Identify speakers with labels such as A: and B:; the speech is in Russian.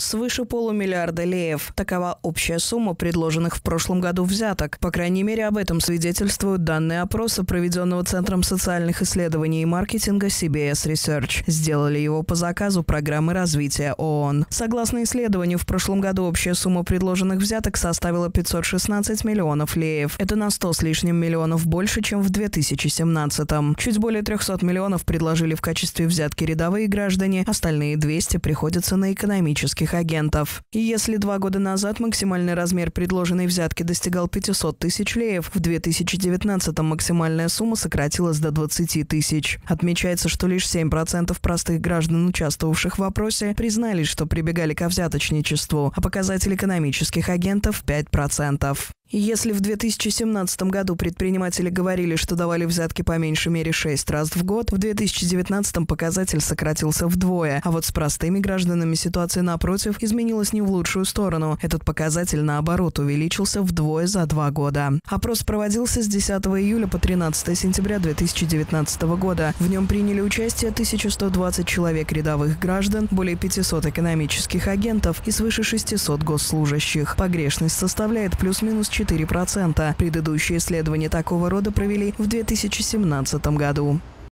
A: Свыше полумиллиарда леев. Такова общая сумма предложенных в прошлом году взяток. По крайней мере, об этом свидетельствуют данные опроса, проведенного Центром социальных исследований и маркетинга CBS Research. Сделали его по заказу программы развития ООН. Согласно исследованию, в прошлом году общая сумма предложенных взяток составила 516 миллионов леев. Это на 100 с лишним миллионов больше, чем в 2017 -м. Чуть более 300 миллионов предложили в качестве взятки рядовые граждане, остальные 200 приходятся на экономических иностранных агентов. Если два года назад максимальный размер предложенной взятки достигал 500 тысяч леев, в 2019 максимальная сумма сократилась до 20 тысяч. Отмечается, что лишь 7% простых граждан, участвовавших в опросе, признались, что прибегали к взяточничеству, а показатель экономических агентов – 5%. Если в 2017 году предприниматели говорили, что давали взятки по меньшей мере 6 раз в год, в 2019 показатель сократился вдвое, а вот с простыми гражданами ситуация напротив изменилась не в лучшую сторону. Этот показатель наоборот увеличился вдвое за два года. Опрос проводился с 10 июля по 13 сентября 2019 года. В нем приняли участие 1120 человек рядовых граждан, более 500 экономических агентов и свыше 600 госслужащих. Погрешность составляет плюс-минус 4%. Предыдущие исследования такого рода провели в 2017 году.